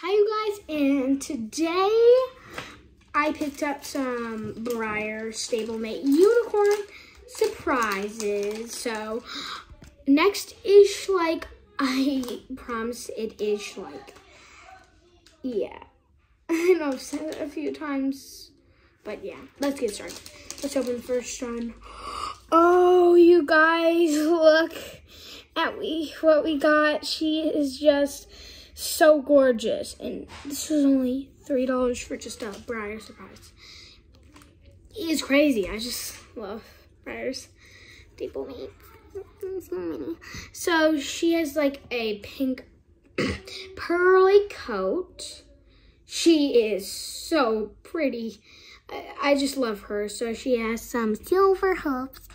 Hi you guys, and today I picked up some Breyer Stablemate Unicorn surprises. So next is Schleich, I promise it is Schleich. Yeah, I know I've said it a few times, but yeah, let's get started. Let's open the first one. Oh, you guys, look at we what we got. She is just so gorgeous. And this was only $3 for just a Breyer surprise. It's crazy. I just love Breyer's People Meat. So she has like a pink pearly coat. She is so pretty. I, I just love her. So she has some silver hooves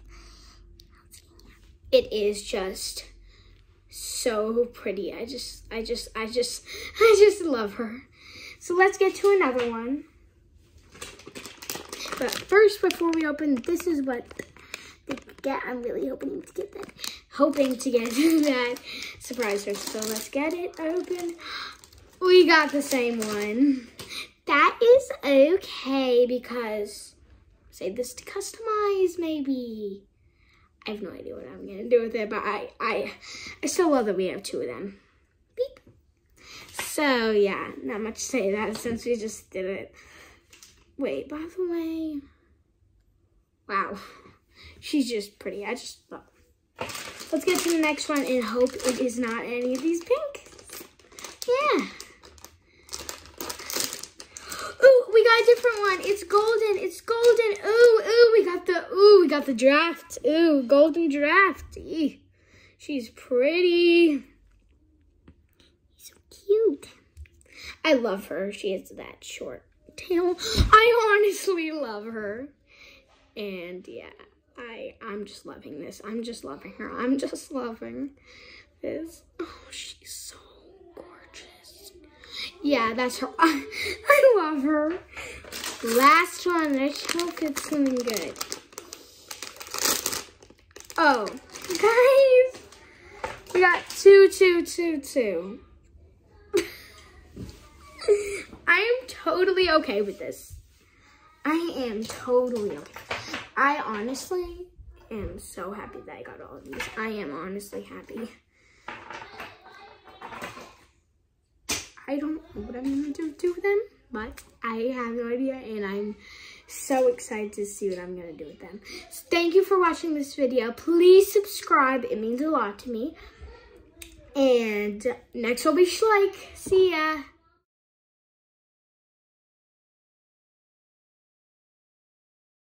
it is just so pretty. I just, I just, I just, I just love her. So let's get to another one. But first, before we open, this is what they get. I'm really hoping to get that, hoping to get that surprise her. So let's get it open. We got the same one. That is okay because save this to customize maybe. I have no idea what I'm gonna do with it, but I, I, I still love that we have two of them. Beep. So yeah, not much to say that since we just did it. Wait, by the way, wow, she's just pretty. I just love. Let's get to the next one and hope it is not any of these pink. Yeah. Ooh, we got a different one. It's golden. It's golden. Ooh, ooh, we got the, ooh, we got the draft. Ooh, golden draft. She's pretty. So cute. I love her. She has that short tail. I honestly love her. And yeah, I, I'm just loving this. I'm just loving her. I'm just loving this. Oh, she's so yeah, that's her. I, I love her. Last one. Let's hope it's something good. Oh, guys. We got two, two, two, two. I am totally okay with this. I am totally okay. I honestly am so happy that I got all of these. I am honestly happy. I don't know what I'm gonna do, do with them, but I have no idea and I'm so excited to see what I'm gonna do with them. So thank you for watching this video. Please subscribe, it means a lot to me. And next will be Schleich. See ya.